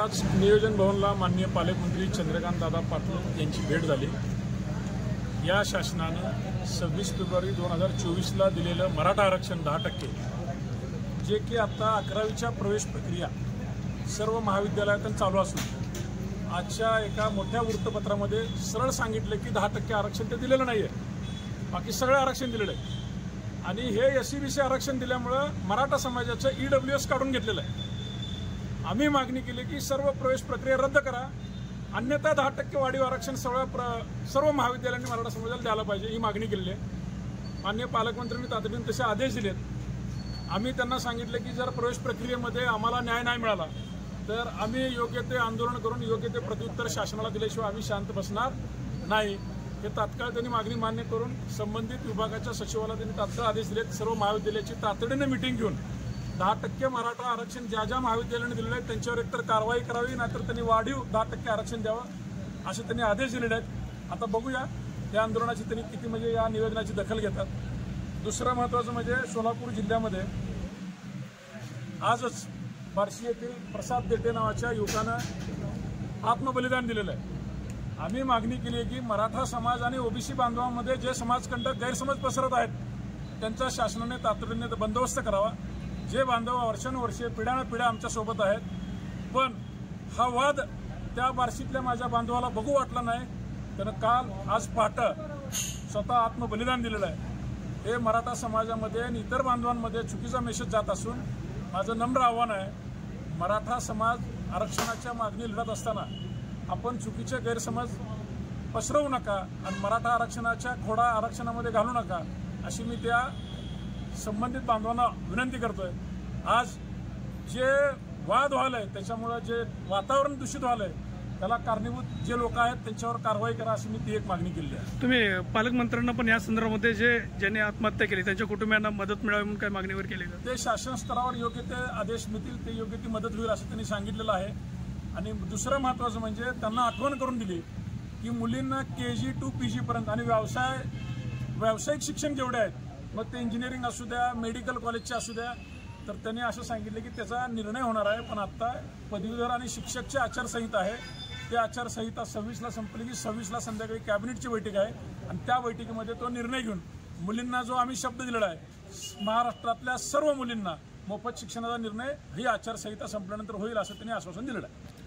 आज नियोजन भवनला माननीय पालकमंत्री चंद्रकांत दादा पाटील यांची भेट झाली. या शासनानं सव्वीस फेब्रुवारी दोन हजार चोवीसला दिलेलं मराठा आरक्षण दहा टक्के जे की आता अकरावीच्या प्रवेश प्रक्रिया सर्व महाविद्यालयातून चालू असून आजच्या एका मोठ्या वृत्तपत्रामध्ये सरळ सांगितलं की दहा टक्के आरक्षण ते दिलेलं नाही आहे बाकी सगळं आरक्षण दिलेलं आहे. आणि हे एस सी बी सी आरक्षण दिल्यामुळं मराठा समाजाचं ई डब्ल्यू एस काढून घेतलेलं आहे. आम्ही मागणी केली की सर्व प्रवेश प्रक्रिया रद्द करा. अन्यथा दहा टक्के वाढीव आरक्षण सर्व प्र सर्व महाविद्यालयांनी मराठा समाजाला द्यायला पाहिजे ही मागणी केलेली आहे. मान्य पालकमंत्र्यांनी तातडीने तसे आदेश दिलेत. आम्ही त्यांना सांगितलं की जर प्रवेश प्रक्रियेमध्ये आम्हाला न्याय नाही मिळाला तर आम्ही योग्य ते आंदोलन करून योग्य ते प्रत्युत्तर शासनाला दिल्याशिवाय आम्ही शांत बसणार नाही. हे तात्काळ त्यांनी मागणी मान्य करून संबंधित विभागाच्या सचिवाला त्यांनी तात्काळ आदेश दिलेत. सर्व महाविद्यालयाची तातडीने मिटिंग घेऊन दहा टक्के मराठा आरक्षण ज्या ज्या महाविद्यालयाने दिलेलं आहे त्यांच्यावर एकतर कारवाई करावी नाहीतर त्यांनी वाढीव दहा टक्के आरक्षण द्यावं असे त्यांनी आदेश दिलेले आहेत. आता बघूया या आंदोलनाची त्यांनी किती म्हणजे या निवेदनाची दखल घेतात. दुसरं महत्त्वाचं म्हणजे सोलापूर जिल्ह्यामध्ये आजच बार्शी येथील प्रसाद देटे नावाच्या युवकानं आत्मबलिदान दिलेलं आहे. आम्ही मागणी केली आहे की मराठा समाज आणि ओबीसी बांधवांमध्ये जे समाजकंड गैरसमज पसरत आहेत त्यांचा शासनाने तातडीने बंदोबस्त करावा. जे बांधव वर्षानुवर्षे पिढ्यानपिढ्या आमच्यासोबत आहेत. पण हा वाद त्या बार्शीतल्या माझ्या बांधवाला बघू वाटला नाही. त्यानं काल आज पहाटं स्वतः आत्मबलिदान दिलेलं आहे. हे मराठा समाजामध्ये आणि इतर बांधवांमध्ये चुकीचा मेसेज जात असून माझं नम्र आव्हान आहे मराठा समाज आरक्षणाच्या मागणी लढत असताना आपण चुकीचे गैरसमज पसरवू नका आणि मराठा आरक्षणाच्या खोडा आरक्षणामध्ये घालू नका अशी मी त्या संबंधित बांधवांना विनंती करतोय. आज जे वाद व्हायलंय त्याच्यामुळं जे वातावरण दूषित व्हायलंय त्याला कारणीभूत जे लोक आहेत त्यांच्यावर कारवाई करा अशी मी ती एक मागणी केली आहे. तुम्ही पालकमंत्र्यांना पण या संदर्भामध्ये जे ज्यांनी आत्महत्या केली त्यांच्या कुटुंबियांना मदत मिळावी म्हणून काय मागणीवर केली का? ते शासन स्तरावर योग्य ते आदेश मिळतील ते योग्य ती मदत होईल असं त्यांनी सांगितलेलं आहे. आणि दुसरं महत्त्वाचं म्हणजे त्यांना आठवण करून दिली की मुलींना के जी टू पी जीपर्यंत आणि व्यवसाय व्यावसायिक शिक्षण जेवढे आहेत मग ते इंजिनिअरिंग असू द्या मेडिकल कॉलेजचे असू द्या तर त्यांनी असं सांगितलं की त्याचा निर्णय होणार आहे. पण आत्ता पदवीधर आणि शिक्षकची आचारसंहिता आहे. ते आचारसंहिता सव्वीसला संपली की सव्वीसला संध्याकाळी कॅबिनेटची बैठक आहे. आणि त्या बैठकीमध्ये तो निर्णय घेऊन मुलींना जो आम्ही शब्द दिलेला आहे महाराष्ट्रातल्या सर्व मुलींना मोफत शिक्षणाचा निर्णय ही आचारसंहिता संपल्यानंतर होईल असं त्यांनी आश्वासन दिलेलं आहे.